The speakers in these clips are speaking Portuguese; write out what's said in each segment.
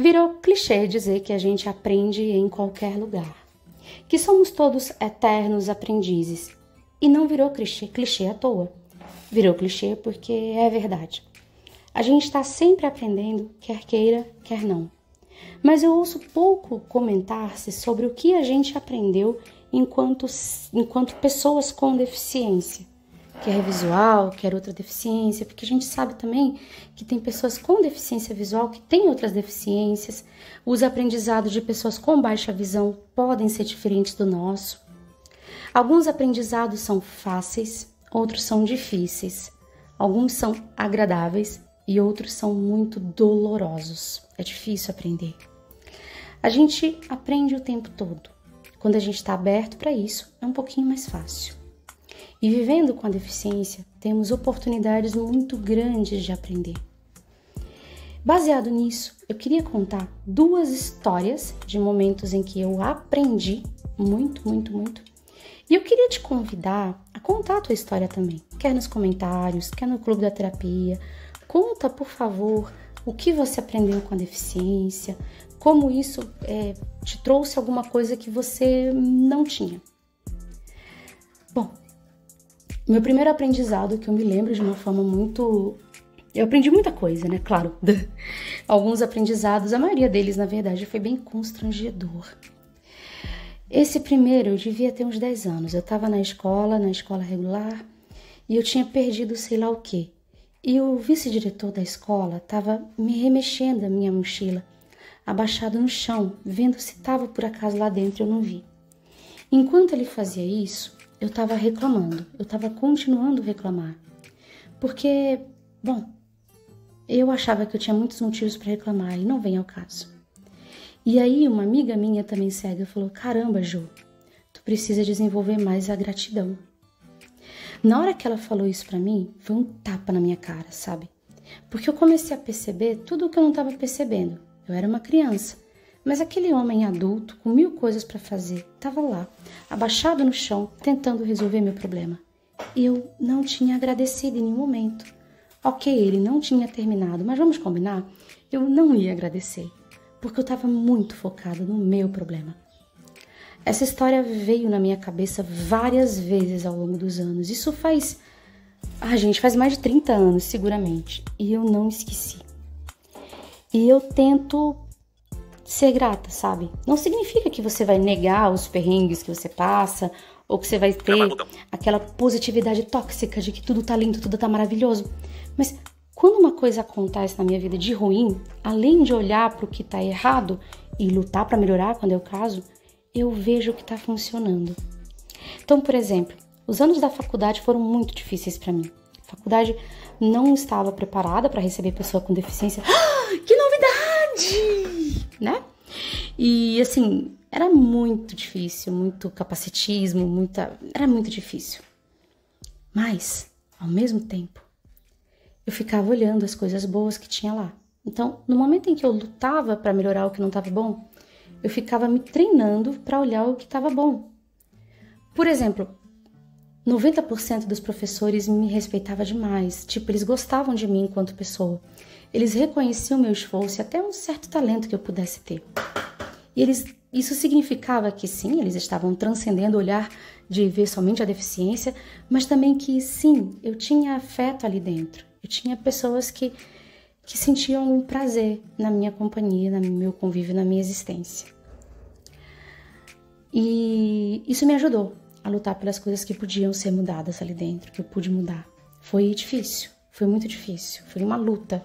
Virou clichê dizer que a gente aprende em qualquer lugar, que somos todos eternos aprendizes. E não virou clichê, clichê à toa. Virou clichê porque é verdade. A gente está sempre aprendendo, quer queira, quer não. Mas eu ouço pouco comentar-se sobre o que a gente aprendeu enquanto, enquanto pessoas com deficiência quer visual, quer outra deficiência, porque a gente sabe também que tem pessoas com deficiência visual que têm outras deficiências. Os aprendizados de pessoas com baixa visão podem ser diferentes do nosso. Alguns aprendizados são fáceis, outros são difíceis. Alguns são agradáveis e outros são muito dolorosos. É difícil aprender. A gente aprende o tempo todo. Quando a gente está aberto para isso, é um pouquinho mais fácil. E vivendo com a deficiência, temos oportunidades muito grandes de aprender. Baseado nisso, eu queria contar duas histórias de momentos em que eu aprendi muito, muito, muito. E eu queria te convidar a contar a tua história também, quer nos comentários, quer no clube da terapia. Conta, por favor, o que você aprendeu com a deficiência, como isso é, te trouxe alguma coisa que você não tinha. Meu primeiro aprendizado, que eu me lembro de uma forma muito. Eu aprendi muita coisa, né? Claro. Alguns aprendizados, a maioria deles, na verdade, foi bem constrangedor. Esse primeiro eu devia ter uns 10 anos. Eu estava na escola, na escola regular, e eu tinha perdido sei lá o quê. E o vice-diretor da escola estava me remexendo a minha mochila, abaixado no chão, vendo se estava por acaso lá dentro. Eu não vi. Enquanto ele fazia isso, eu estava reclamando, eu estava continuando a reclamar. Porque, bom, eu achava que eu tinha muitos motivos para reclamar e não vem ao caso. E aí, uma amiga minha também cega falou: Caramba, Ju, tu precisa desenvolver mais a gratidão. Na hora que ela falou isso para mim, foi um tapa na minha cara, sabe? Porque eu comecei a perceber tudo o que eu não estava percebendo. Eu era uma criança mas aquele homem adulto, com mil coisas para fazer, estava lá, abaixado no chão, tentando resolver meu problema. Eu não tinha agradecido em nenhum momento. Ok, ele não tinha terminado, mas vamos combinar? Eu não ia agradecer, porque eu estava muito focada no meu problema. Essa história veio na minha cabeça várias vezes ao longo dos anos. Isso faz. Ah, gente, faz mais de 30 anos, seguramente. E eu não esqueci. E eu tento ser grata, sabe? Não significa que você vai negar os perrengues que você passa ou que você vai ter aquela positividade tóxica de que tudo tá lindo, tudo tá maravilhoso. Mas quando uma coisa acontece na minha vida de ruim, além de olhar para o que tá errado e lutar para melhorar quando é o caso, eu vejo o que tá funcionando. Então, por exemplo, os anos da faculdade foram muito difíceis para mim. A faculdade não estava preparada para receber pessoa com deficiência. que novidade! Né? E assim, era muito difícil, muito capacitismo, muita. Era muito difícil. Mas, ao mesmo tempo, eu ficava olhando as coisas boas que tinha lá. Então, no momento em que eu lutava para melhorar o que não estava bom, eu ficava me treinando para olhar o que estava bom. Por exemplo, 90% dos professores me respeitava demais, tipo, eles gostavam de mim enquanto pessoa. Eles reconheciam meu esforço e até um certo talento que eu pudesse ter. E eles, isso significava que sim, eles estavam transcendendo o olhar de ver somente a deficiência, mas também que sim, eu tinha afeto ali dentro. Eu tinha pessoas que, que sentiam um prazer na minha companhia, no meu convívio, na minha existência. E isso me ajudou a lutar pelas coisas que podiam ser mudadas ali dentro, que eu pude mudar. Foi difícil, foi muito difícil, foi uma luta.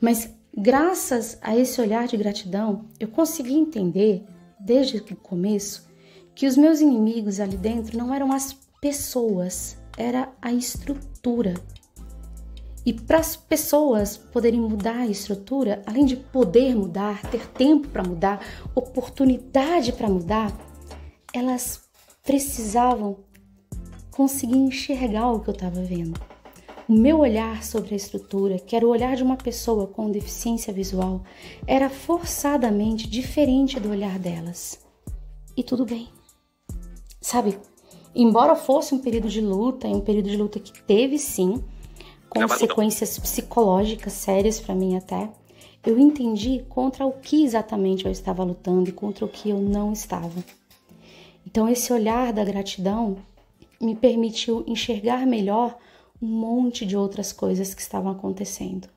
Mas graças a esse olhar de gratidão, eu consegui entender desde o começo que os meus inimigos ali dentro não eram as pessoas, era a estrutura. E para as pessoas poderem mudar a estrutura, além de poder mudar, ter tempo para mudar, oportunidade para mudar, elas precisavam conseguir enxergar o que eu estava vendo. O meu olhar sobre a estrutura, que era o olhar de uma pessoa com deficiência visual, era forçadamente diferente do olhar delas. E tudo bem. Sabe, embora fosse um período de luta, um período de luta que teve sim consequências psicológicas sérias para mim até, eu entendi contra o que exatamente eu estava lutando e contra o que eu não estava. Então, esse olhar da gratidão me permitiu enxergar melhor um monte de outras coisas que estavam acontecendo.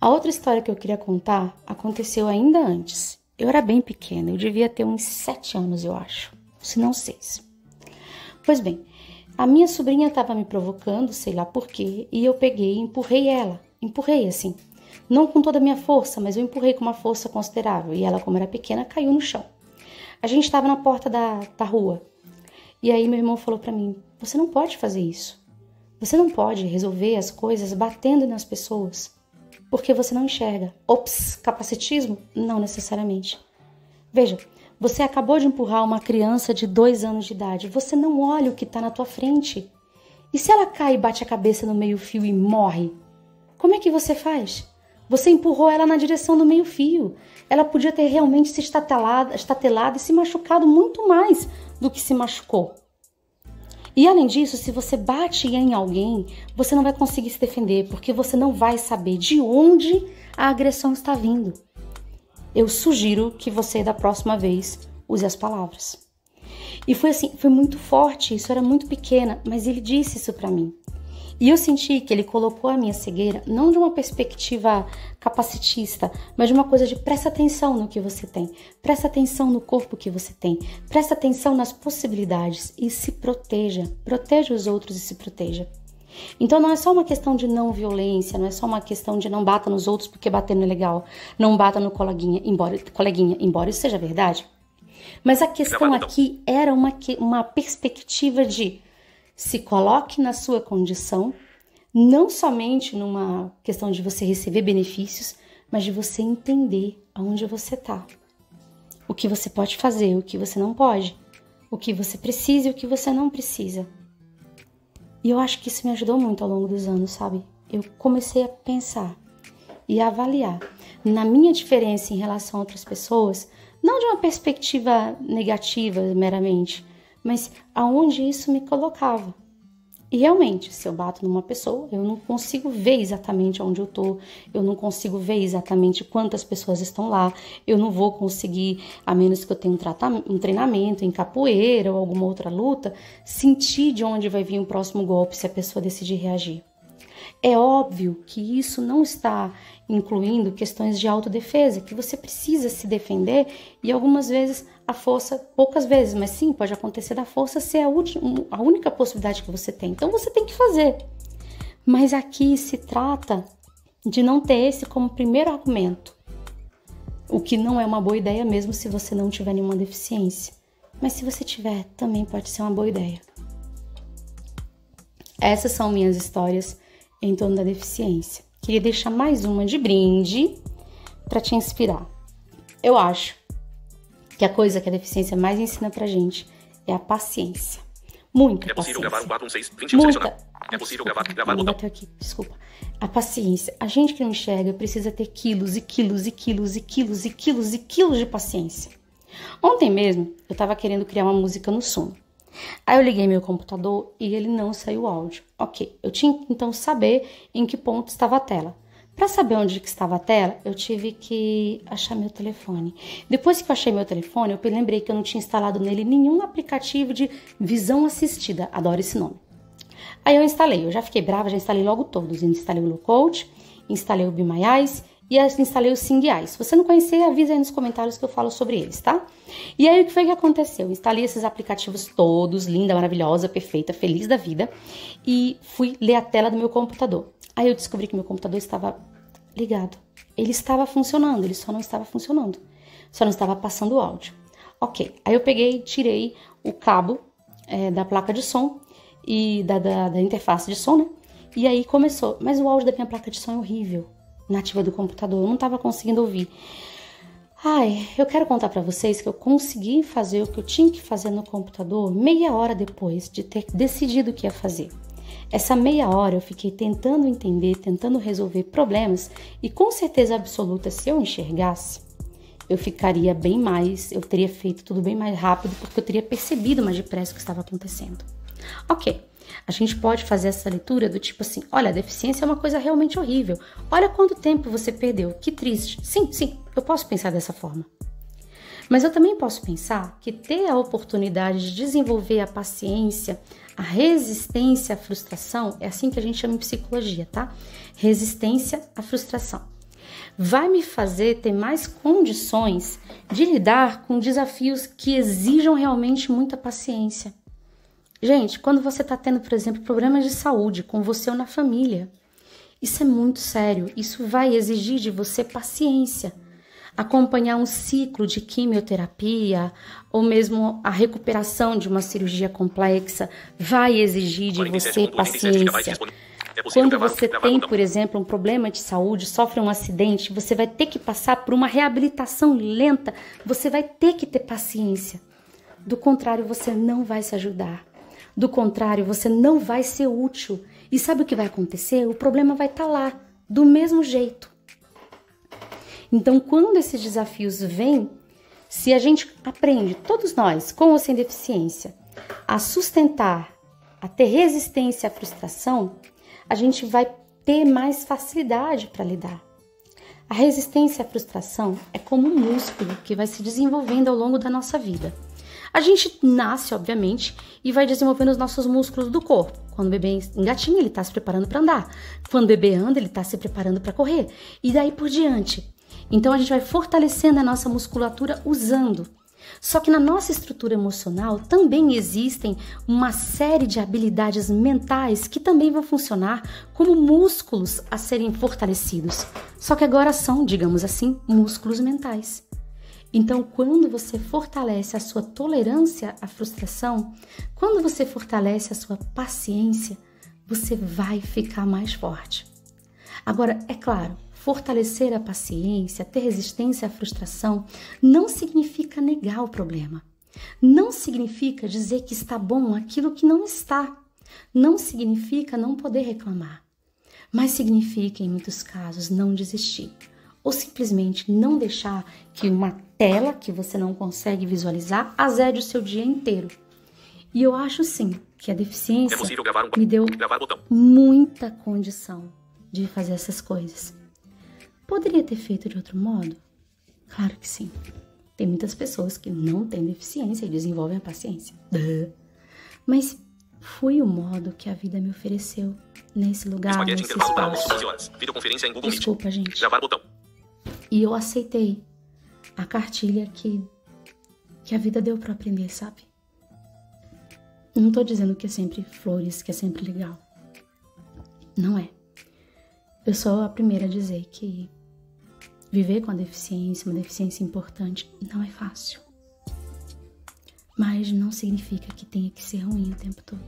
A outra história que eu queria contar aconteceu ainda antes. Eu era bem pequena, eu devia ter uns sete anos, eu acho, se não seis. Pois bem, a minha sobrinha estava me provocando, sei lá porquê, e eu peguei e empurrei ela. Empurrei assim. Não com toda a minha força, mas eu empurrei com uma força considerável. E ela, como era pequena, caiu no chão. A gente estava na porta da, da rua. E aí meu irmão falou para mim: Você não pode fazer isso. Você não pode resolver as coisas batendo nas pessoas. Porque você não enxerga. Ops, capacitismo? Não necessariamente. Veja, você acabou de empurrar uma criança de dois anos de idade. Você não olha o que está na tua frente. E se ela cai e bate a cabeça no meio-fio e morre? Como é que você faz? Você empurrou ela na direção do meio-fio. Ela podia ter realmente se estatelado, estatelado e se machucado muito mais do que se machucou. E além disso, se você bate em alguém, você não vai conseguir se defender, porque você não vai saber de onde a agressão está vindo eu sugiro que você da próxima vez use as palavras. E foi assim, foi muito forte, isso era muito pequena, mas ele disse isso para mim. E eu senti que ele colocou a minha cegueira não de uma perspectiva capacitista, mas de uma coisa de presta atenção no que você tem, presta atenção no corpo que você tem, presta atenção nas possibilidades e se proteja, proteja os outros e se proteja. Então não é só uma questão de não violência, não é só uma questão de não bata nos outros porque bater não é legal, não bata no coleguinha, embora, coleguinha, embora isso seja verdade. Mas a questão aqui era uma, uma perspectiva de se coloque na sua condição, não somente numa questão de você receber benefícios, mas de você entender aonde você está. O que você pode fazer, o que você não pode, o que você precisa e o que você não precisa. E eu acho que isso me ajudou muito ao longo dos anos, sabe? Eu comecei a pensar e a avaliar na minha diferença em relação a outras pessoas, não de uma perspectiva negativa meramente, mas aonde isso me colocava. E realmente, se eu bato numa pessoa, eu não consigo ver exatamente onde eu tô, eu não consigo ver exatamente quantas pessoas estão lá, eu não vou conseguir, a menos que eu tenha um, um treinamento em capoeira ou alguma outra luta, sentir de onde vai vir o próximo golpe se a pessoa decidir reagir. É óbvio que isso não está incluindo questões de autodefesa, que você precisa se defender e algumas vezes a força, poucas vezes, mas sim, pode acontecer da força ser a, última, a única possibilidade que você tem. Então você tem que fazer. Mas aqui se trata de não ter esse como primeiro argumento. O que não é uma boa ideia mesmo se você não tiver nenhuma deficiência. Mas se você tiver, também pode ser uma boa ideia. Essas são minhas histórias em torno da deficiência. Queria deixar mais uma de brinde para te inspirar. Eu acho que a coisa que a deficiência mais ensina pra gente é a paciência. Muita é possível paciência. gravar um 416 Muita... É possível gravar, gravar botão. aqui, desculpa. A paciência. A gente que não enxerga precisa ter quilos e quilos e quilos e quilos e quilos e quilos de paciência. Ontem mesmo, eu tava querendo criar uma música no sono. Aí eu liguei meu computador e ele não saiu áudio. Ok, eu tinha que então saber em que ponto estava a tela. Para saber onde que estava a tela, eu tive que achar meu telefone. Depois que eu achei meu telefone, eu lembrei que eu não tinha instalado nele nenhum aplicativo de visão assistida. Adoro esse nome. Aí eu instalei, eu já fiquei brava, já instalei logo todos. Instalei o Lookout, instalei o Be My Eyes e instalei o Sing Eyes. Se você não conhecer, avisa aí nos comentários que eu falo sobre eles, tá? E aí o que foi que aconteceu? Eu instalei esses aplicativos todos, linda, maravilhosa, perfeita, feliz da vida, e fui ler a tela do meu computador. Aí eu descobri que meu computador estava ligado. Ele estava funcionando, ele só não estava funcionando. Só não estava passando o áudio. Ok, aí eu peguei, tirei o cabo é, da placa de som e da, da, da interface de som, né? E aí começou. Mas o áudio da minha placa de som é horrível. Nativa do computador, eu não estava conseguindo ouvir. Ai, eu quero contar para vocês que eu consegui fazer o que eu tinha que fazer no computador meia hora depois de ter decidido o que ia fazer. Essa meia hora eu fiquei tentando entender, tentando resolver problemas e com certeza absoluta, se eu enxergasse, eu ficaria bem mais, eu teria feito tudo bem mais rápido porque eu teria percebido mais depressa o que estava acontecendo. Ok, A gente pode fazer essa leitura do tipo assim: olha, a deficiência é uma coisa realmente horrível. Olha quanto tempo você perdeu. Que triste. Sim, sim, eu posso pensar dessa forma. Mas eu também posso pensar que ter a oportunidade de desenvolver a paciência, a resistência à frustração, é assim que a gente chama em psicologia, tá? Resistência à frustração. Vai me fazer ter mais condições de lidar com desafios que exijam realmente muita paciência. Gente, quando você está tendo, por exemplo, problemas de saúde com você ou na família, isso é muito sério. Isso vai exigir de você paciência acompanhar um ciclo de quimioterapia ou mesmo a recuperação de uma cirurgia complexa vai exigir de você paciência. É Quando você tem, por exemplo, um problema de saúde, sofre um acidente, você vai ter que passar por uma reabilitação lenta, você vai ter que ter paciência. Do contrário, você não vai se ajudar. Do contrário, você não vai ser útil. E sabe o que vai acontecer? O problema vai estar tá lá, do mesmo jeito. Então, quando esses desafios vêm, se a gente aprende, todos nós, com ou sem deficiência, a sustentar, a ter resistência à frustração, a gente vai ter mais facilidade para lidar. A resistência à frustração é como um músculo que vai se desenvolvendo ao longo da nossa vida. A gente nasce, obviamente, e vai desenvolvendo os nossos músculos do corpo. Quando o bebê engatinha, ele está se preparando para andar. Quando o bebê anda, ele está se preparando para correr. E daí por diante. Então a gente vai fortalecendo a nossa musculatura usando. Só que na nossa estrutura emocional também existem uma série de habilidades mentais que também vão funcionar como músculos a serem fortalecidos. Só que agora são, digamos assim, músculos mentais. Então, quando você fortalece a sua tolerância à frustração, quando você fortalece a sua paciência, você vai ficar mais forte. Agora, é claro, Fortalecer a paciência, ter resistência à frustração, não significa negar o problema. Não significa dizer que está bom aquilo que não está. Não significa não poder reclamar. Mas significa, em muitos casos, não desistir. Ou simplesmente não deixar que uma tela que você não consegue visualizar azede o seu dia inteiro. E eu acho sim que a deficiência é um... me deu muita condição de fazer essas coisas. Poderia ter feito de outro modo? Claro que sim. Tem muitas pessoas que não têm deficiência e desenvolvem a paciência. Mas foi o modo que a vida me ofereceu nesse lugar, nesse espaço. Desculpa, gente. E eu aceitei a cartilha que, que a vida deu para aprender, sabe? Não tô dizendo que é sempre flores, que é sempre legal. Não é. Eu sou a primeira a dizer que Viver com a deficiência, uma deficiência importante, não é fácil. Mas não significa que tenha que ser ruim o tempo todo.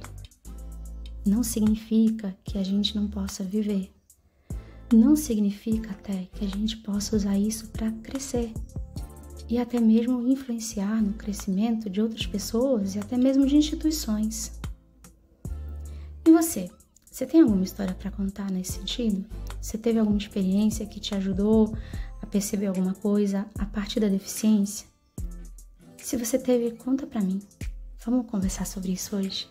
Não significa que a gente não possa viver. Não significa até que a gente possa usar isso para crescer e até mesmo influenciar no crescimento de outras pessoas e até mesmo de instituições. E você? Você tem alguma história para contar nesse sentido? Você teve alguma experiência que te ajudou a perceber alguma coisa a partir da deficiência? Se você teve, conta para mim. Vamos conversar sobre isso hoje?